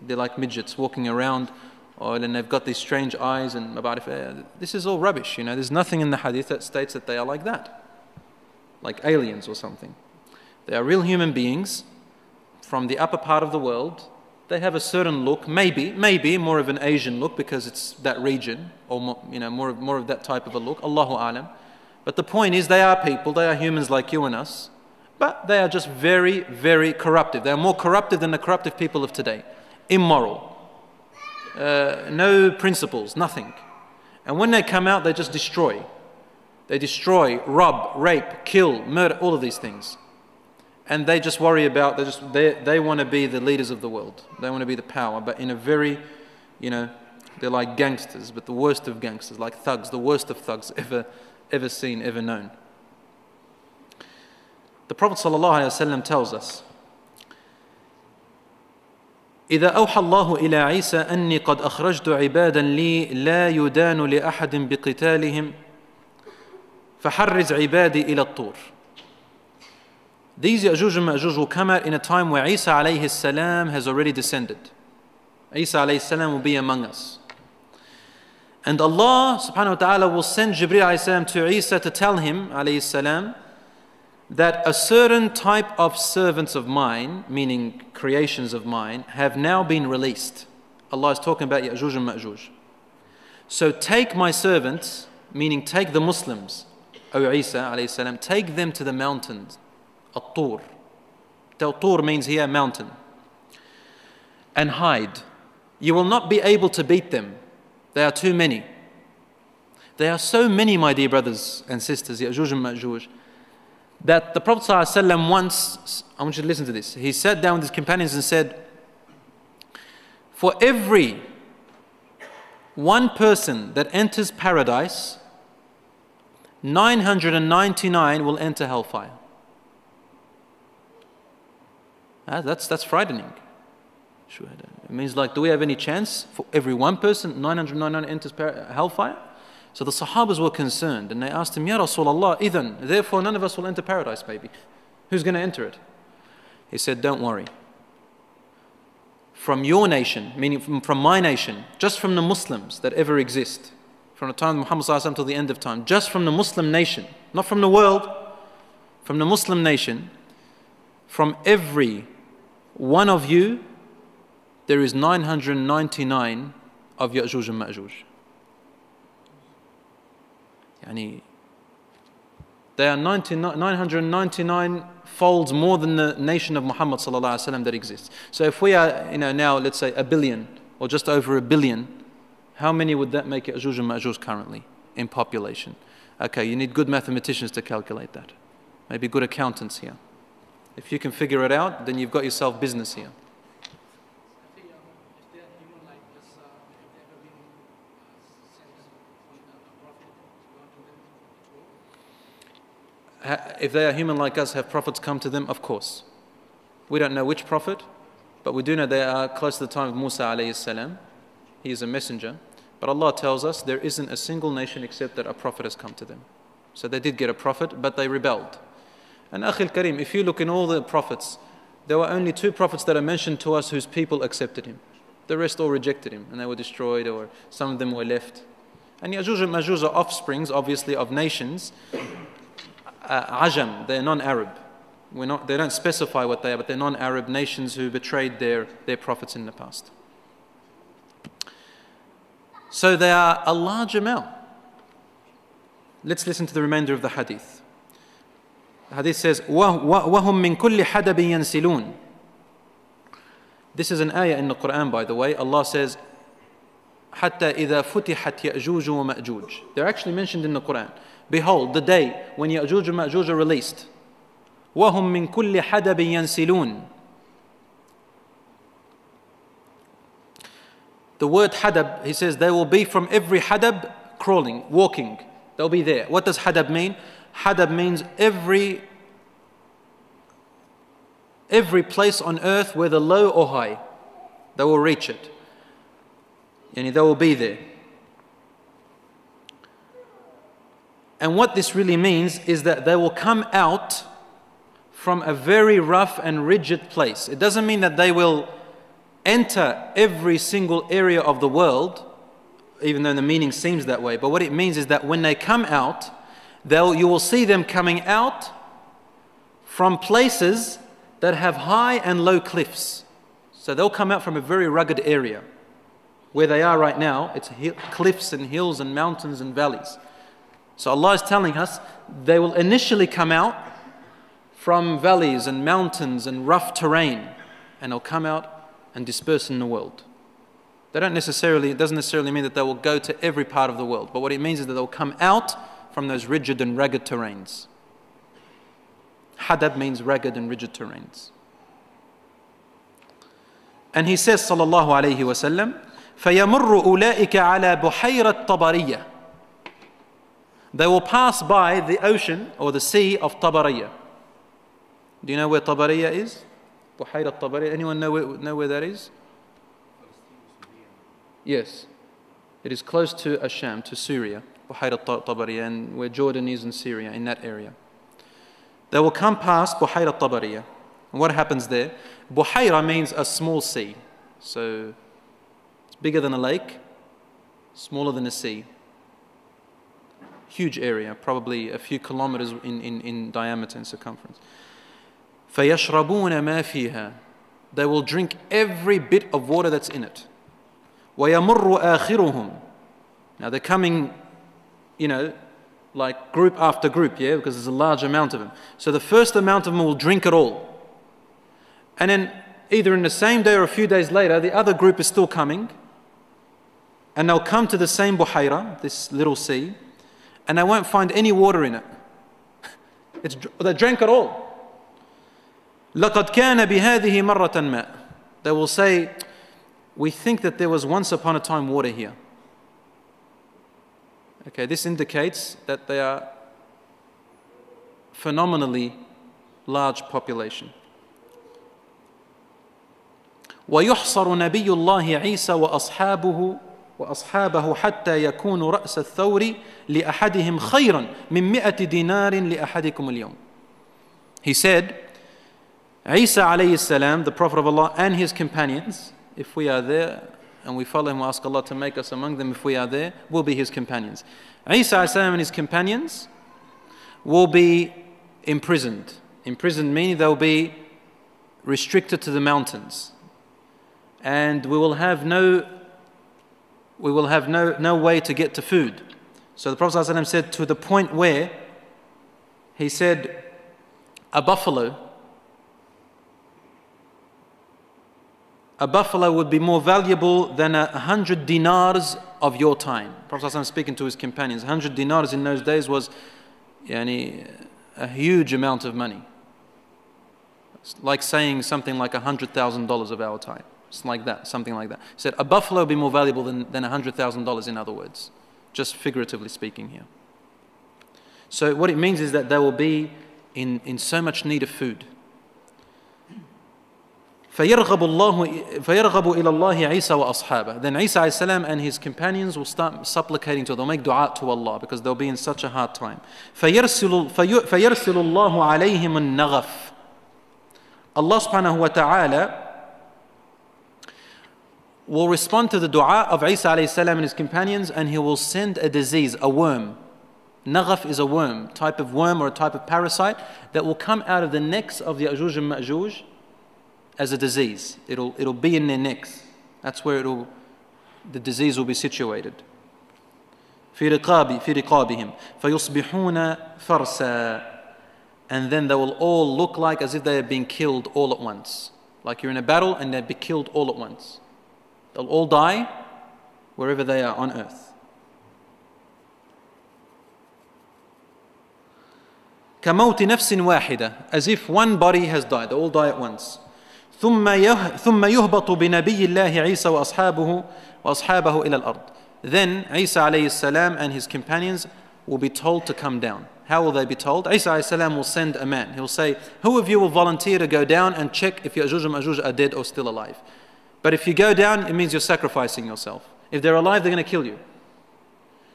they're like midgets walking around, or, and they've got these strange eyes and about uh, this is all rubbish, you know, there's nothing in the hadith that states that they are like that, like aliens or something. They are real human beings from the upper part of the world they have a certain look, maybe, maybe more of an Asian look because it's that region, or more, you know, more of, more of that type of a look. Allahu alam. But the point is, they are people, they are humans like you and us, but they are just very, very corruptive. They are more corruptive than the corruptive people of today. Immoral, uh, no principles, nothing. And when they come out, they just destroy. They destroy, rob, rape, kill, murder, all of these things and they just worry about they just they, they want to be the leaders of the world they want to be the power but in a very you know They're like gangsters, but the worst of gangsters, like thugs, the worst of thugs ever, ever seen, ever known. The Prophet ﷺ tells us إذا أوحى الله إلى عيسى أني قد أخرجت عبادا لي لا يدان لأحد بقتالهم فحرز عبادي إلى الطور these Ya'juj and Ma'juj will come out in a time where Isa alayhi salam has already descended. Isa alayhi salam will be among us. And Allah subhanahu wa ta'ala will send Jibreel alayhi salam to Isa to tell him alayhi salam that a certain type of servants of mine, meaning creations of mine, have now been released. Allah is talking about Ya'juj and Ma'juj. So take my servants, meaning take the Muslims, O Isa alayhi salam, take them to the mountains at-Tur. Means here mountain. And hide. You will not be able to beat them. They are too many. They are so many, my dear brothers and sisters, that the Prophet ﷺ once, I want you to listen to this, he sat down with his companions and said, For every one person that enters paradise, 999 will enter hellfire. Ah, that's, that's frightening. It means like, do we have any chance for every one person, 999 enters hellfire? So the Sahabas were concerned and they asked him, Ya Rasulullah, idhan, therefore none of us will enter paradise, maybe. Who's going to enter it? He said, Don't worry. From your nation, meaning from, from my nation, just from the Muslims that ever exist, from the time of Muhammad till the end of time, just from the Muslim nation, not from the world, from the Muslim nation, from every one of you, there is 999 of Ya'juj and Ma'juj. Yani, they are 999 folds more than the nation of Muhammad that exists. So if we are you know, now, let's say, a billion or just over a billion, how many would that make Ya'juj and Ma'juj currently in population? Okay, you need good mathematicians to calculate that. Maybe good accountants here. If you can figure it out, then you've got yourself business here. If they are human like us, have prophets come to them? Of course. We don't know which prophet, but we do know they are close to the time of Musa alayhi salam. He is a messenger. But Allah tells us there isn't a single nation except that a prophet has come to them. So they did get a prophet, but they rebelled. And Akhil Karim, if you look in all the prophets, there were only two prophets that are mentioned to us whose people accepted him. The rest all rejected him and they were destroyed, or some of them were left. And Yajuj and Majuj are offsprings, obviously, of nations. Uh, Ajam, they're non Arab. They don't specify what they are, but they're non Arab nations who betrayed their, their prophets in the past. So they are a large amount. Let's listen to the remainder of the hadith. Hadith says, وَهُمْ مِنْ كُلِّ حَدَبٍ يَنْسِلُونَ This is an ayah in the Quran, by the way. Allah says, حَتَّى إِذَا فُتِحَتْ يَأْجُوجُ وَمَأْجُوجُ They're actually mentioned in the Quran. Behold, the day when Ya'juj and Ma'juj are released. وَهُمْ مِنْ كُلِّ حَدَبٍ يَنْسِلُونَ The word hadab, he says, they will be from every hadab crawling, walking. They'll be there. What does hadab mean? Hadab means every every place on earth, whether low or high, they will reach it. And they will be there. And what this really means is that they will come out from a very rough and rigid place. It doesn't mean that they will enter every single area of the world, even though the meaning seems that way. But what it means is that when they come out, they'll, you will see them coming out from places that have high and low cliffs. So they'll come out from a very rugged area. Where they are right now, it's cliffs and hills and mountains and valleys. So Allah is telling us they will initially come out from valleys and mountains and rough terrain, and they'll come out and disperse in the world. They don't necessarily, it doesn't necessarily mean that they will go to every part of the world, but what it means is that they'll come out from those rigid and rugged terrains. Hadab means rugged and rigid terrains. And he says, sallallahu alayhi wasallam, فيمر أولئك على بحيرة طبرية They will pass by the ocean or the sea of Tabariya. Do you know where Tabariya is? Buhayra Tabariya. Anyone know where, know where that is? Yes. It is close to Asham, to Syria. Buhayra Tabariya, and where Jordan is in Syria, in that area. They will come past Buhayra Tabariya. And what happens there? Buhayra means a small sea. So it's bigger than a lake, smaller than a sea. Huge area, probably a few kilometers in, in, in diameter and circumference. فَيَشْرَبُونَ مَا فِيهَا They will drink every bit of water that's in it. وَيَمُرُّ آخِرُهُمْ Now they're coming, you know, like group after group, yeah, because there's a large amount of them. So the first amount of them will drink it all. And then either in the same day or a few days later, the other group is still coming. And they'll come to the same Buhaira, this little sea, and they won't find any water in it. [LAUGHS] It's, they drank it all. لقد كان بهذه مرة ماء. They will say, we think that there was once upon a time water here. Okay, this indicates that they are phenomenally large population. ويحصر نبي الله عيسى وأصحابه وأصحابه حتى يكون رأس الثور لأحدهم خيرا من مئة دينار لأحدكم اليوم. He said, Isa alayhi salam, the Prophet of Allah and his companions, if we are there and we follow him, we ask Allah to make us among them if we are there, We'll be his companions. Isa and his companions will be imprisoned. Imprisoned meaning they'll be restricted to the mountains. And we will have no we will have no, no way to get to food. So the Prophet said to the point where he said, a buffalo, a buffalo would be more valuable than a hundred dinars of your time. Prophet ﷺ speaking to his companions, hundred dinars in those days was yani, a huge amount of money. It's like saying something like a hundred thousand dollars of our time. It's like that, something like that. He said, a buffalo would be more valuable than, than $100,000, in other words, just figuratively speaking here. So, what it means is that they will be in, in so much need of food. فيرغب الله فيرغب إلى الله عيسى وأصحابه. Then عيسى عليه السلام and his companions will start supplicating to, them, make dua to Allah because they'll be in such a hard time. فيرسل, فيرسل الله عليهم النغف. Allah سبحانه وتعالى will respond to the dua of Isa عليه السلام and his companions and he will send a disease, a worm. Naghaf is a worm, type of worm or a type of parasite that will come out of the necks of the Ya'juj and Ma'juj as a disease. It'll, it'll be in their necks. That's where it'll, the disease will be situated. في رقاب في رقابهم فيصبحون فرسا and then they will all look like as if they have been killed all at once like you're in a battle and they'd be killed all at once They'll all die wherever they are on earth. كموت نفس واحدة as if one body has died they all die at once ثم ثم يهبط بنبي الله عيسى وأصحابه وأصحابه إلى الأرض then Isa عليه السلام and his companions will be told to come down how will they be told? Isa السلام will send a man. He'll say, Who of you will volunteer to go down and check if Ya'juj and Ma'juj are dead or still alive? But if you go down, it means you're sacrificing yourself. If they're alive, they're going to kill you.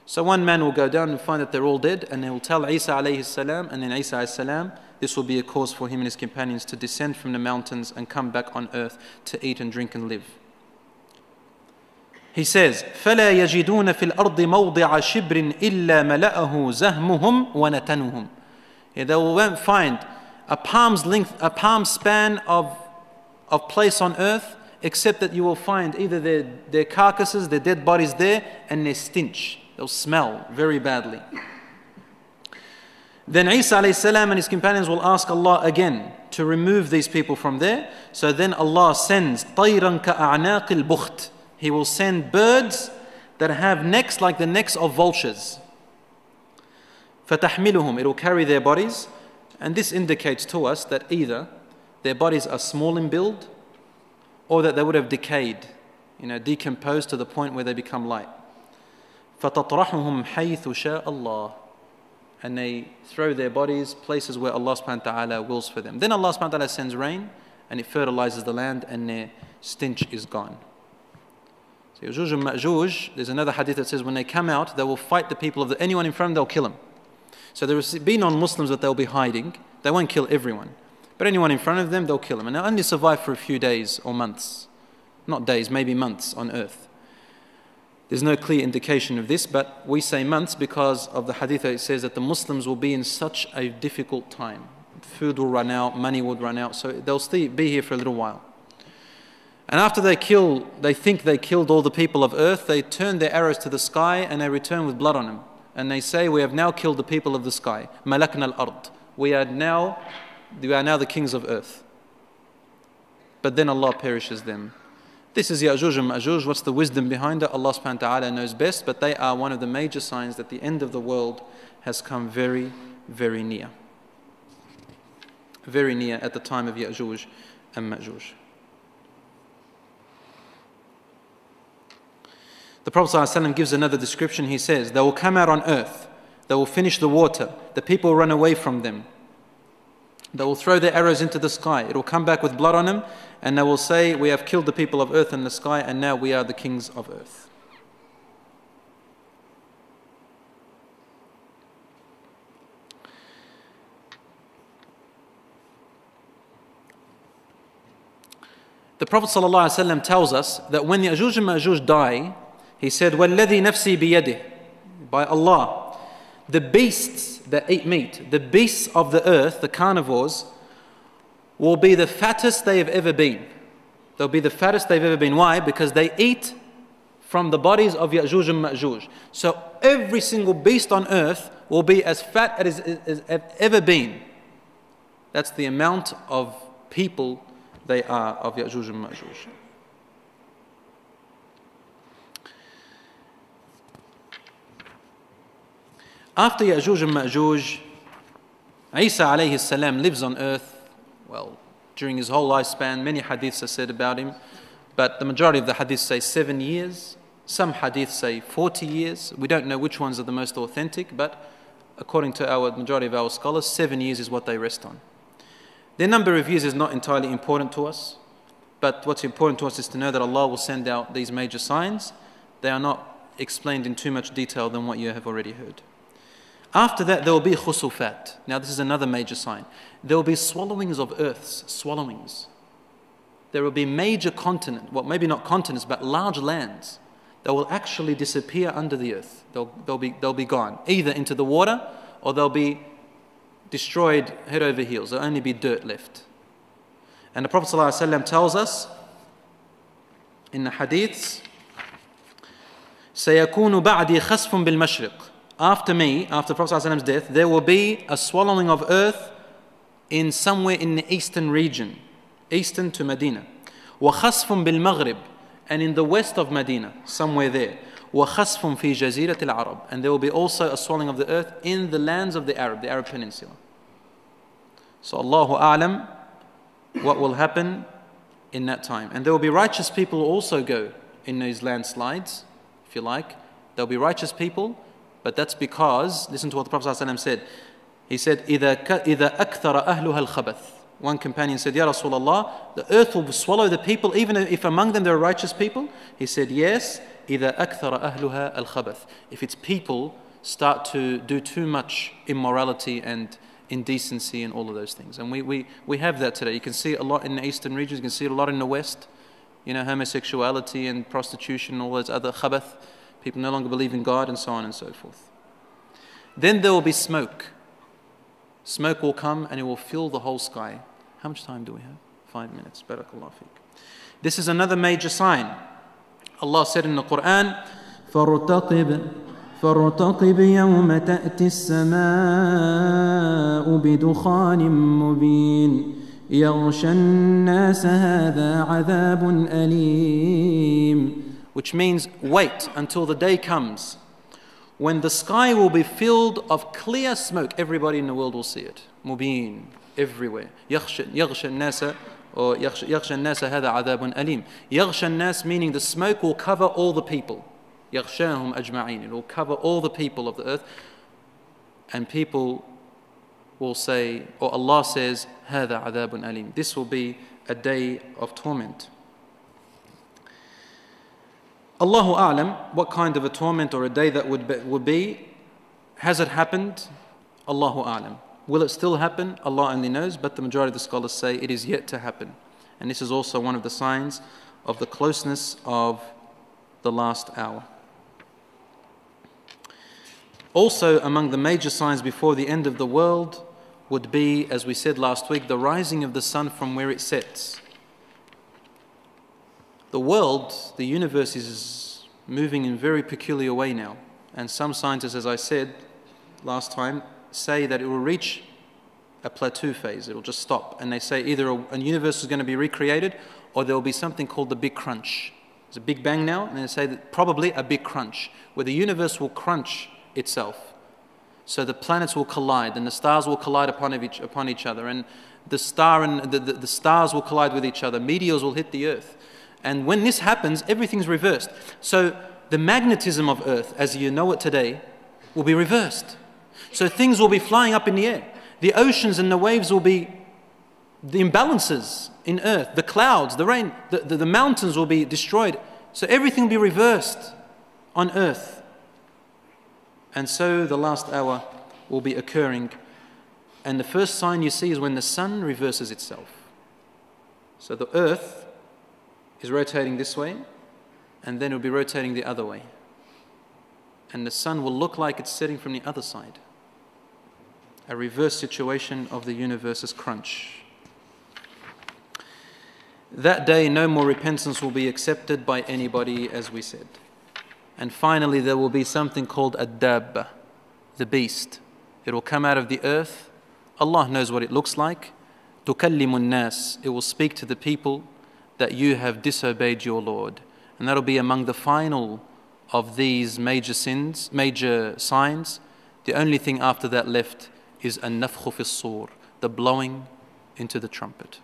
So one man will go down and find that they're all dead, and he will tell Isa alayhi salam, and then Isa alayhi salam, this will be a cause for him and his companions to descend from the mountains and come back on earth to eat and drink and live. He says, فَلَا يَجِدُونَ فِي الْأَرْضِ مَوْضِعَ شِبْرٍ إِلَّا مَلَأَهُ زَهْمُهُمْ وَنَتَنُهُمْ yeah, They won't find a palm's length, a palm span of, of place on earth except that you will find either their, their carcasses, their dead bodies there, and their stench. They'll smell very badly. Then Isa salam and his companions will ask Allah again to remove these people from there. So then Allah sends طَيْرًا كَأَعْنَاقِ الْبُخْتِ He will send birds that have necks like the necks of vultures. فَتَحْمِلُهُمْ It will carry their bodies. And this indicates to us that either their bodies are small in build or that they would have decayed. you know, decompose to the point where they become light. فَتَطْرَحُهُمْ حَيْثُ شَاءَ اللَّهُ and they throw their bodies places where Allah subhanahu wa ta'ala wills for them. Then Allah subhanahu wa ta'ala sends rain and it fertilizes the land and their stench is gone. So Yajuj and Ma'juj, there's another hadith that says when they come out, they will fight the people of the, anyone in front, they'll kill them. So there will be non-Muslims that they'll be hiding. They won't kill everyone. But anyone in front of them, they'll kill them. And they'll only survive for a few days or months. Not days, maybe months on earth. There's no clear indication of this, but we say months because of the hadith it says that the Muslims will be in such a difficult time. Food will run out, money will run out, so they'll be here for a little while. And after they kill, they think they killed all the people of earth, they turn their arrows to the sky and they return with blood on them. And they say, We have now killed the people of the sky. Malakna al ard. We are now we are now the kings of earth. But then Allah perishes them. This is Ya'juj and Ma'juj. What's the wisdom behind it? Allah subhanahu wa ta'ala knows best, but they are one of the major signs that the end of the world has come very, very near. Very near at the time of Ya'juj and Ma'juj. The Prophet ﷺ gives another description. He says, They will come out on earth, they will finish the water, the people will run away from them. They will throw their arrows into the sky. It will come back with blood on them, and they will say, We have killed the people of earth and the sky, and now we are the kings of earth. The Prophet ﷺ tells us that when the Ya'juj and Ma'juj die, he said, وَالَّذِي نَفْسِي بِيَدِهِ By Allah, the beasts that eat meat, the beasts of the earth, the carnivores, will be the fattest they have ever been. They'll be the fattest they've ever been. Why? Because they eat from the bodies of Ya'juj and Ma'juj. So every single beast on earth will be as fat as it has ever been. That's the amount of people they are of Ya'juj and Ma'juj. After Ya'juj and Ma'juj, Isa alayhi salam lives on earth, well, during his whole lifespan. Many hadiths are said about him, but the majority of the hadiths say seven years. Some hadiths say 40 years. We don't know which ones are the most authentic, but according to our majority of our scholars, seven years is what they rest on. The number of years is not entirely important to us, but what's important to us is to know that Allah will send out these major signs. They are not explained in too much detail than what you have already heard. After that, there will be khusufat. Now, this is another major sign. There will be swallowings of earths, swallowings. There will be major continent, well, maybe not continents, but large lands that will actually disappear under the earth. They'll, they'll, be, they'll be gone, either into the water or they'll be destroyed head over heels. There'll only be dirt left. And the Prophet ﷺ tells us in the hadiths, سيكون بعدي خسف بالمشرق after me, after Prophet ﷺ's death, there will be a swallowing of earth in somewhere in the eastern region, eastern to Medina. وَخَسْفٌ بِالْمَغْرِبِ And in the west of Medina, somewhere there. وَخَسْفٌ فِي جَزِيرَةِ الْعَرَبِ And there will be also a swallowing of the earth in the lands of the Arab, the Arab Peninsula. So Allahu A'lam, what will happen in that time. And there will be righteous people who also go in these landslides, if you like. There will be righteous people but that's because, listen to what the Prophet ﷺ said. He said, إِذَا, إذا أكثر أهلها الخبث. One companion said, Ya Rasulullah, the earth will swallow the people even if among them there are righteous people. He said, Yes, إِذَا أكثر أهلها الخبث. If its people start to do too much immorality and indecency and all of those things. And we, we, we have that today. You can see it a lot in the eastern regions, you can see it a lot in the west. You know, homosexuality and prostitution, all those other khabath. People no longer believe in God and so on and so forth. Then there will be smoke. Smoke will come and it will fill the whole sky. How much time do we have? Five minutes. Barakallah fiqh. This is another major sign. Allah said in the Quran, فارتقب فارتقب يوم تأتي السماء بدخان مبين يغشى الناس هذا عذاب أليم which means wait until the day comes when the sky will be filled of clear smoke. Everybody in the world will see it. Mubin, everywhere. يغشى الناس or يغشى الناس هذا عذاب أليم يغشى الناس meaning the smoke will cover all the people يغشاهم أجمعين it will cover all the people of the earth and people will say or Allah says هذا عذاب أليم this will be a day of torment Allahu A'lam, what kind of a torment or a day that would be, would be has it happened? Allahu A'lam. Will it still happen? Allah only knows, but the majority of the scholars say it is yet to happen. And this is also one of the signs of the closeness of the last hour. Also, among the major signs before the end of the world would be, as we said last week, the rising of the sun from where it sets. The world, the universe, is moving in a very peculiar way now. And some scientists, as I said last time, say that it will reach a plateau phase, it will just stop. And they say either a, a universe is going to be recreated or there will be something called the Big Crunch. There's a Big Bang now, and they say that probably a Big Crunch, where the universe will crunch itself. So the planets will collide, and the stars will collide upon each, upon each other, and the, star and the, the, the stars will collide with each other, meteors will hit the earth. And when this happens, everything's reversed. So the magnetism of Earth, as you know it today, will be reversed. So things will be flying up in the air. The oceans and the waves will be the imbalances in earth, the clouds, the rain, the, the, the, mountains will be destroyed. So everything will be reversed on earth. And so the last hour will be occurring. And the first sign you see is when the sun reverses itself. So the earth is rotating this way, and then it will be rotating the other way. And the sun will look like it's setting from the other side a reverse situation of the universe's crunch. That day, no more repentance will be accepted by anybody, as we said. And finally, there will be something called a dab, the beast. It will come out of the earth. Allah knows what it looks like. Tukallimun nas. It will speak to the people that you have disobeyed your Lord. And that'll be among the final of these major sins, major signs. The only thing after that left is an nafkhu the blowing into the trumpet.